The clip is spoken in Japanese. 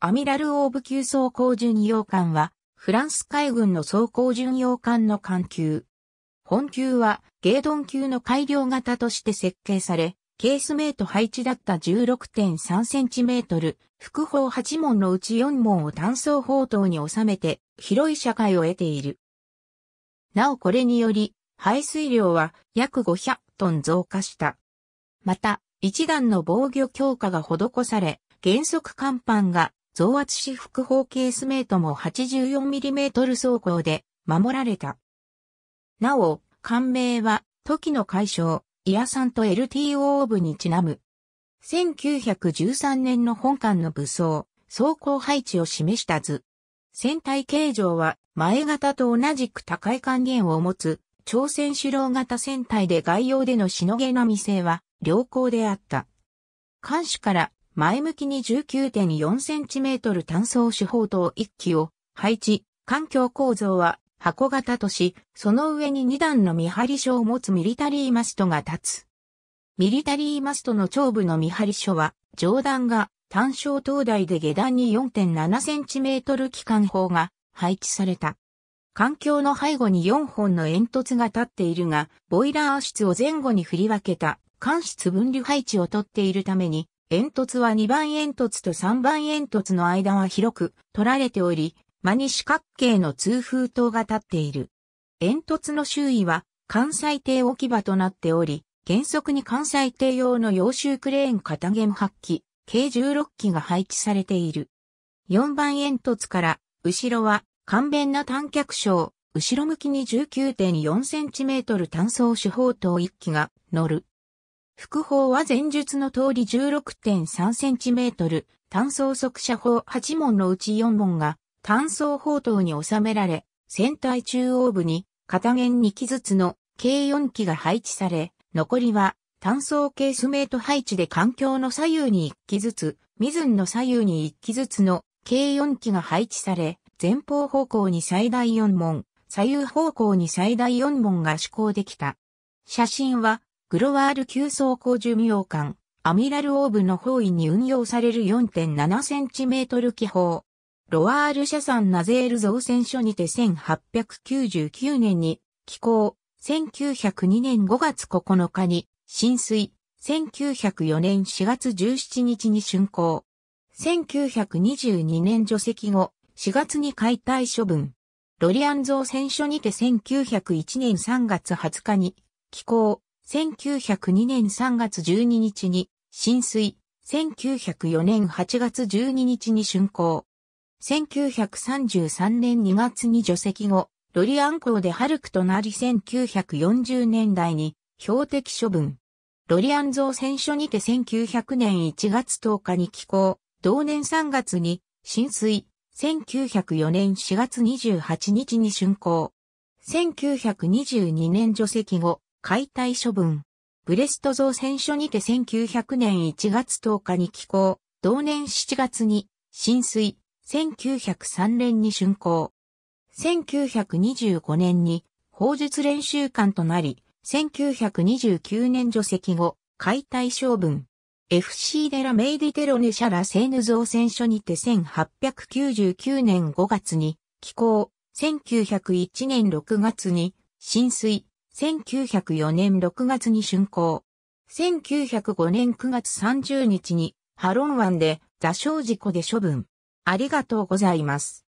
アミラル・オーブ級装甲巡洋艦は、フランス海軍の装甲巡洋艦の艦級。本級は、ゲードン級の改良型として設計され、ケースメイト配置だった16.3センチメートル、複砲8門のうち4門を単装砲塔に収めて、広い社会を得ている。なおこれにより、排水量は約500トン増加した。また、一段の防御強化が施され、原則甲板が増圧し複砲ケースメイトも 84mm 装甲で守られた。なお、艦名は、時の海将、イアサンと LTO 部にちなむ。1913年の本艦の武装、装甲配置を示した図。船体形状は前型と同じく高い還元を持つ朝鮮主郎型船体で外洋でのしのげなみ性は良好であった。艦首から前向きに19.4センチメートル単装手法塔1機を配置、環境構造は箱型とし、その上に2段の見張り所を持つミリタリーマストが立つ。ミリタリーマストの頂部の見張り所は、上段が単焦灯台で下段に4.7センチメートル機関砲が配置された。環境の背後に4本の煙突が立っているが、ボイラー室を前後に振り分けた間室分離配置をとっているために、煙突は2番煙突と3番煙突の間は広く取られており、間に四角形の通風塔が立っている。煙突の周囲は関西艇置き場となっており、原則に関西艇用の洋州クレーン片弦8機、計16機が配置されている。4番煙突から、後ろは、簡便な短脚章、後ろ向きに19.4センチメートル単装手法塔1機が乗る。副砲は前述の通り16.3センチメートル、単装速射砲8門のうち4門が単装砲塔に収められ、船体中央部に片弦2機ずつの計4機が配置され、残りは単装ケースメイト配置で環境の左右に1機ずつ、ミズンの左右に1機ずつの計4機が配置され、前方方向に最大4門、左右方向に最大4門が施行できた。写真は、グロワール急走行寿命艦、アミラルオーブの方位に運用される4.7センチメートル気泡。ロワール社産ナゼール造船所にて1899年に寄港、1902年5月9日に浸水、1904年4月17日に竣工。1922年除籍後、4月に解体処分。ロリアン造船所にて1901年3月20日に寄港、1902年3月12日に浸水、1904年8月12日に竣工。1933年2月に除籍後、ロリアン港でハルクとなり1940年代に標的処分。ロリアン造船所にて1900年1月10日に寄港、同年3月に浸水、1904年4月28日に竣工。1922年除籍後、解体処分。ブレスト造船所にて1900年1月10日に寄港、同年7月に浸水、1903年に竣工。1925年に法術練習館となり、1929年除籍後、解体処分。FC デラメイディテロネシャラセーヌ造船所にて1899年5月に寄港、1901年6月に浸水、1904年6月に竣工。1905年9月30日にハロン湾で座礁事故で処分。ありがとうございます。